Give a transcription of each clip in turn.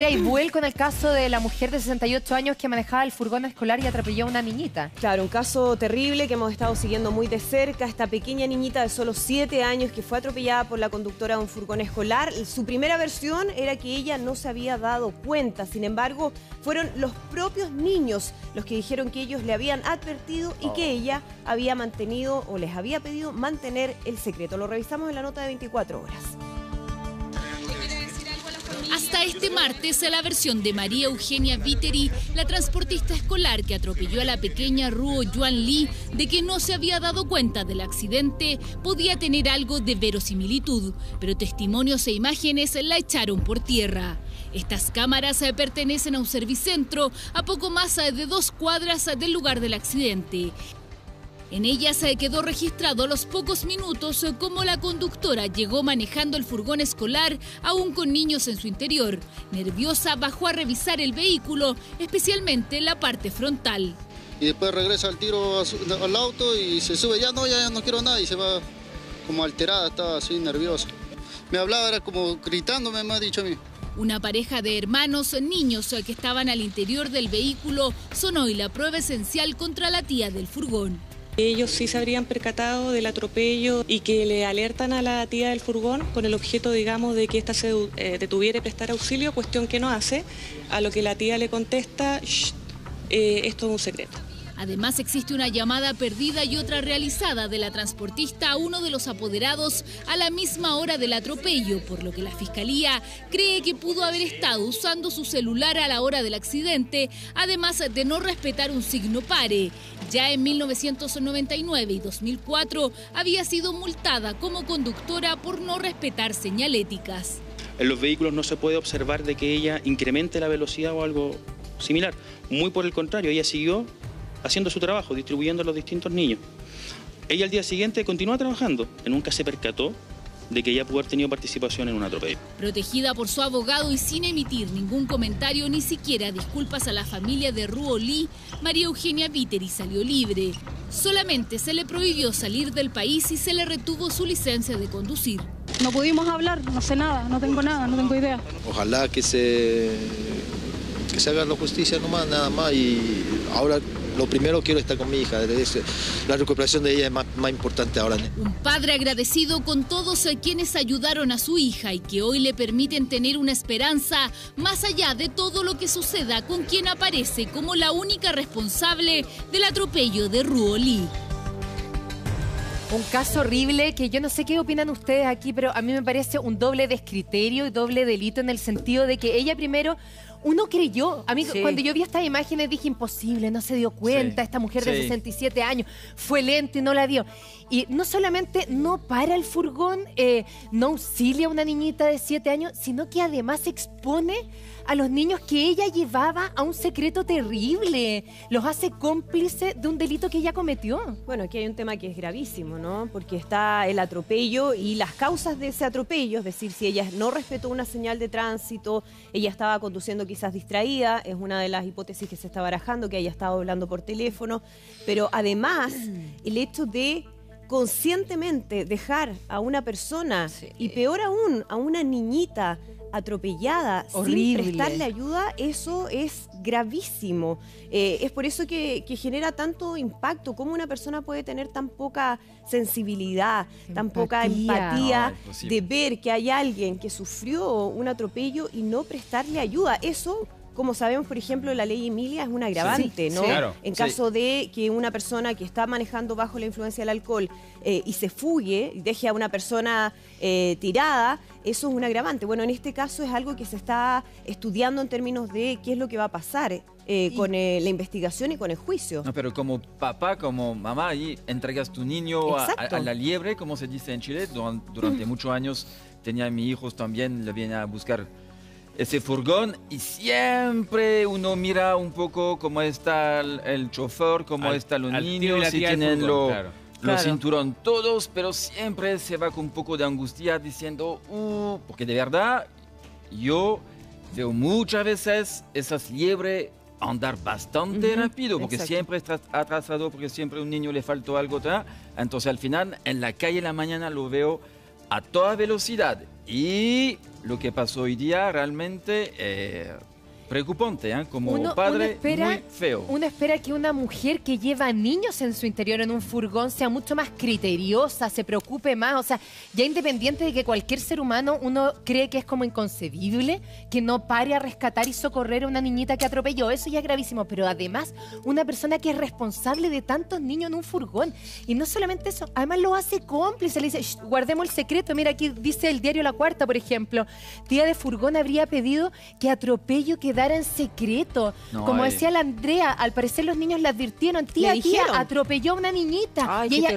Y vuelco en el caso de la mujer de 68 años que manejaba el furgón escolar y atropelló a una niñita. Claro, un caso terrible que hemos estado siguiendo muy de cerca. Esta pequeña niñita de solo 7 años que fue atropellada por la conductora de un furgón escolar. Su primera versión era que ella no se había dado cuenta. Sin embargo, fueron los propios niños los que dijeron que ellos le habían advertido y que oh. ella había mantenido o les había pedido mantener el secreto. Lo revisamos en la nota de 24 horas. Hasta este martes, la versión de María Eugenia Viteri, la transportista escolar que atropelló a la pequeña Ruo Yuan Li, de que no se había dado cuenta del accidente, podía tener algo de verosimilitud, pero testimonios e imágenes la echaron por tierra. Estas cámaras pertenecen a un servicentro a poco más de dos cuadras del lugar del accidente en ella se quedó registrado a los pocos minutos cómo la conductora llegó manejando el furgón escolar aún con niños en su interior. Nerviosa bajó a revisar el vehículo, especialmente la parte frontal. Y después regresa al tiro al auto y se sube, ya no, ya, no quiero nada y se va como alterada, estaba así nerviosa. Me hablaba, era como gritándome, me ha dicho a mí. Una pareja de hermanos, niños que estaban al interior del vehículo son hoy la prueba esencial contra la tía del furgón. Ellos sí se habrían percatado del atropello y que le alertan a la tía del furgón con el objeto, digamos, de que ésta se eh, detuviera y prestar auxilio, cuestión que no hace, a lo que la tía le contesta, eh, esto es un secreto. Además existe una llamada perdida y otra realizada de la transportista a uno de los apoderados a la misma hora del atropello, por lo que la Fiscalía cree que pudo haber estado usando su celular a la hora del accidente, además de no respetar un signo pare. Ya en 1999 y 2004 había sido multada como conductora por no respetar señaléticas. En los vehículos no se puede observar de que ella incremente la velocidad o algo similar. Muy por el contrario, ella siguió haciendo su trabajo, distribuyendo a los distintos niños. Ella al día siguiente continúa trabajando y nunca se percató de que ella pudo haber tenido participación en un atropello. Protegida por su abogado y sin emitir ningún comentario, ni siquiera disculpas a la familia de Ruo Lee, María Eugenia Viteri salió libre. Solamente se le prohibió salir del país y se le retuvo su licencia de conducir. No pudimos hablar, no sé nada, no tengo nada, no tengo idea. Ojalá que se, que se haga la justicia nomás, nada más, y ahora lo primero quiero estar con mi hija. La recuperación de ella es más, importante ahora. Un padre agradecido con todos quienes ayudaron a su hija y que hoy le permiten tener una esperanza más allá de todo lo que suceda con quien aparece como la única responsable del atropello de Ruoli. Un caso horrible que yo no sé qué opinan ustedes aquí, pero a mí me parece un doble descriterio y doble delito en el sentido de que ella primero uno creyó. A mí, cuando yo vi estas imágenes, dije imposible, no se dio cuenta. Esta mujer de 67 años fue lenta y no la dio. Y no solamente no para el furgón, eh, no auxilia a una niñita de 7 años, sino que además expone a los niños que ella llevaba a un secreto terrible. Los hace cómplices de un delito que ella cometió. Bueno, aquí hay un tema que es gravísimo, ¿no? Porque está el atropello y las causas de ese atropello, es decir, si ella no respetó una señal de tránsito, ella estaba conduciendo quizás distraída, es una de las hipótesis que se está barajando, que haya estado hablando por teléfono, pero además el hecho de conscientemente dejar a una persona y peor aún a una niñita atropellada sin prestarle ayuda, eso es gravísimo. Eh, es por eso que, genera tanto impacto, cómo una persona puede tener tan poca sensibilidad, tan poca empatía de ver que hay alguien que sufrió un atropello y no prestarle ayuda. Eso como sabemos, por ejemplo, la ley Emilia es un agravante, ¿no? en caso de que una persona que está manejando bajo la influencia del alcohol eh, y se fugue, y deje a una persona eh, tirada, eso es un agravante. Bueno, en este caso es algo que se está estudiando en términos de qué es lo que va a pasar eh, con la investigación y con el juicio. No, pero como papá, como mamá, ahí entregas tu niño a, la liebre, como se dice en Chile, durante, durante muchos años tenía a mis hijos también, le viene a buscar ese furgón y siempre uno mira un poco cómo está el, chofer, cómo están los niños, si tienen los cinturón todos, pero siempre se va con un poco de angustia diciendo, uh, porque de verdad yo veo muchas veces esas liebres andar bastante rápido, porque siempre está atrasado, porque siempre a un niño le faltó algo. Entonces al final en la calle en la mañana lo veo a toda velocidad y lo que pasó hoy día realmente eh, preocupante, ¿eh? como un padre muy feo. Uno espera que una mujer que lleva niños en su interior en un furgón sea mucho más criteriosa, se preocupe más, o sea, ya independiente de que cualquier ser humano uno cree que es como inconcebible que no pare a rescatar y socorrer a una niñita que atropelló, eso ya es gravísimo, pero además una persona que es responsable de tantos niños en un furgón. Y no solamente eso, además lo hace cómplice, le dice, guardemos el secreto, mira aquí dice el diario La Cuarta, por ejemplo, tía de furgón habría pedido que atropello que en secreto. Como decía la Andrea, al parecer los niños le advirtieron, tía, tía, atropelló a una niñita. y ella,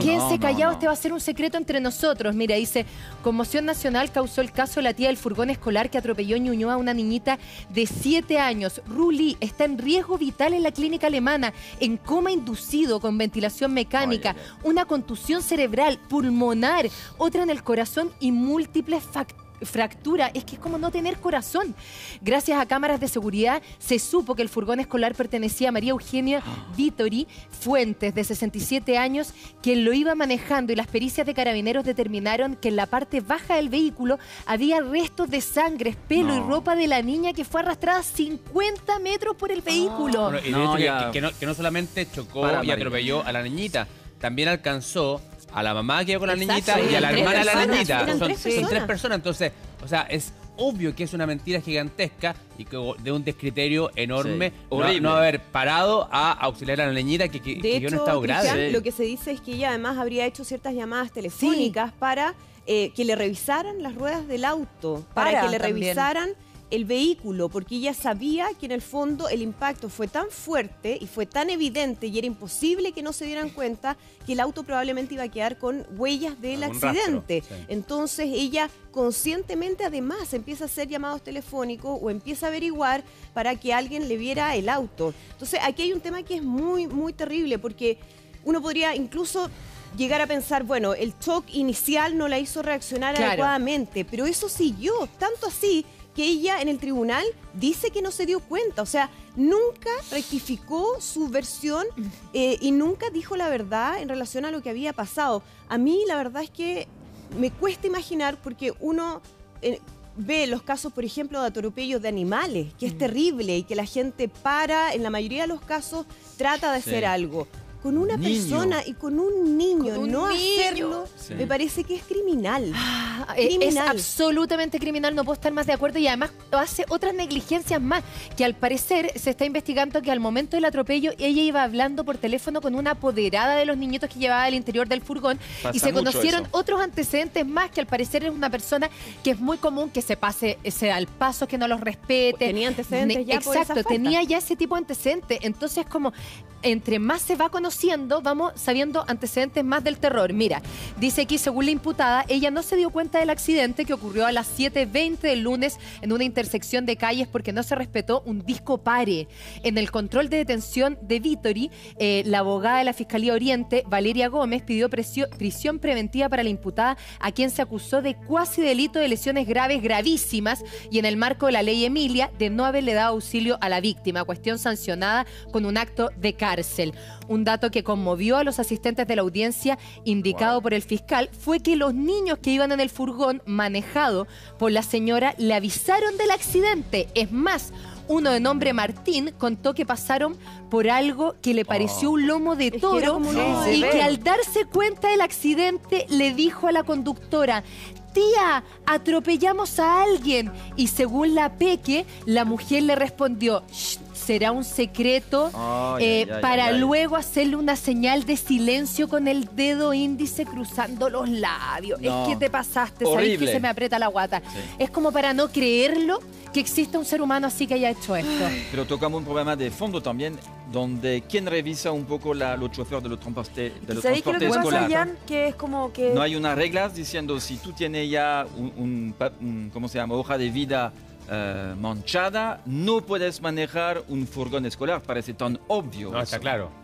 quédense callados, este va a ser un secreto entre nosotros. Mira, dice, conmoción nacional causó el caso de la tía del furgón escolar que atropelló en a una niñita de 7 años. Ruli está en riesgo vital en la clínica alemana, en coma inducido con ventilación mecánica, una contusión cerebral, pulmonar, otra en el corazón y múltiples factores fractura, es que es como no tener corazón. Gracias a cámaras de seguridad se supo que el furgón escolar pertenecía a María Eugenia Vittori Fuentes, de 67 años, quien lo iba manejando y las pericias de carabineros determinaron que en la parte baja del vehículo había restos de sangre, pelo y ropa de la niña que fue arrastrada 50 metros por el vehículo. y que, no, solamente chocó y atropelló a la niñita, también alcanzó a la mamá que iba con la niñita y a la hermana de la niñita. Son, tres personas. Entonces, o sea, es obvio que es una mentira gigantesca y que de un descriterio enorme no, haber parado a auxiliar a la niñita que, que, yo no estado grave. Lo que se dice es que ella además habría hecho ciertas llamadas telefónicas para eh, que le revisaran las ruedas del auto, para, que le revisaran el vehículo, porque ella sabía que en el fondo el impacto fue tan fuerte y fue tan evidente y era imposible que no se dieran cuenta que el auto probablemente iba a quedar con huellas del accidente. Entonces ella conscientemente además empieza a hacer llamados telefónicos o empieza a averiguar para que alguien le viera el auto. Entonces aquí hay un tema que es muy, muy terrible porque uno podría incluso llegar a pensar, bueno, el shock inicial no la hizo reaccionar adecuadamente, pero eso siguió, tanto así que ella en el tribunal dice que no se dio cuenta, o sea, nunca rectificó su versión eh, y nunca dijo la verdad en relación a lo que había pasado. A mí la verdad es que me cuesta imaginar porque uno... Eh, ve los casos, por ejemplo, de atropellos de animales, que es mm. terrible y que la gente para, en la mayoría de los casos, trata de hacer algo con una persona y con un niño, no hacerlo, me parece que es criminal. Ah, eh, es absolutamente criminal, no puedo estar más de acuerdo y además hace otras negligencias más, que al parecer se está investigando que al momento del atropello ella iba hablando por teléfono con una apoderada de los niñitos que llevaba al interior del furgón y se conocieron otros antecedentes más que al parecer es una persona que es muy común que se pase ese al paso, que no los respete. Tenía antecedentes ya Exacto, tenía ya ese tipo de antecedentes. Entonces como entre más se va conociendo, vamos sabiendo antecedentes más del terror. Mira, dice aquí, según la imputada, ella no se dio cuenta del accidente que ocurrió a las 7.20 del lunes en una intersección de calles porque no se respetó un disco pare. En el control de detención de Vittori, eh, la abogada de la Fiscalía Oriente, Valeria Gómez, pidió prisión preventiva para la imputada a quien se acusó de cuasi delito de lesiones graves gravísimas y en el marco de la ley Emilia de no haberle dado auxilio a la víctima, cuestión sancionada con un acto de cárcel. Un dato que conmovió a los asistentes de la audiencia indicado por el fiscal fue que los niños que iban en el furgón manejado por la señora le avisaron del accidente. Es más, uno de nombre Martín contó que pasaron por algo que le pareció un lomo de toro y que al darse cuenta del accidente le dijo a la conductora, tía, atropellamos a alguien. Y según la Peque, la mujer le respondió, será un secreto eh, para luego hacerle una señal de silencio con el dedo índice cruzando los labios. Es que te pasaste, sabes que se me aprieta la guata. Es como para no creerlo que exista un ser humano así que haya hecho esto. Pero tocamos un problema de fondo también, donde quién revisa un poco la, los choferes de los transportes de los transportes que escolares. que es como que... No hay unas reglas diciendo si tú tienes ya un, un ¿cómo se llama? Hoja de vida eh, manchada, no puedes manejar un furgón escolar, parece tan obvio. No, está claro.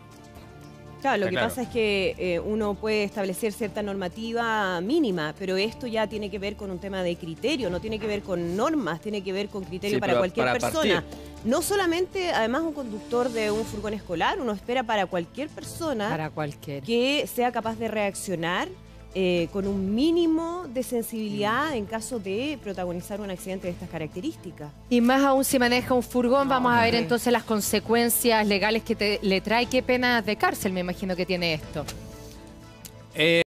Claro, lo que pasa es que eh, uno puede establecer cierta normativa mínima, pero esto ya tiene que ver con un tema de criterio, no tiene que ver con normas, tiene que ver con criterio para cualquier persona. No solamente, además, un conductor de un furgón escolar, uno espera para cualquier persona para cualquier. que sea capaz de reaccionar eh, con un mínimo de sensibilidad en caso de protagonizar un accidente de estas características. Y más aún si maneja un furgón, vamos a ver entonces las consecuencias legales que le trae. ¿Qué pena de cárcel me imagino que tiene esto? Eh,